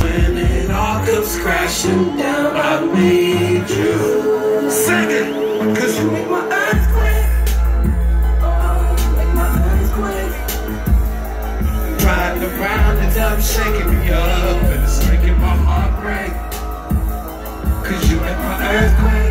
When it all comes crashing down, I need you. Sing it, cause you make my eyes quake. Oh, make my eyes. Riding around the dumb, shaking me up, and it's making my heart break. Cause you make my earthquake.